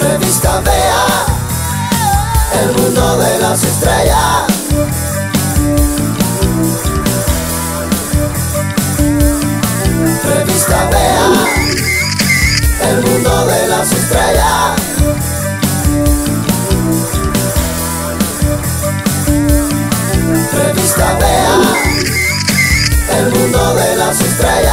Revista Vea, el mundo de las estrellas. Revista Vea, el mundo de las estrellas. Revista Vea, el mundo de las estrellas.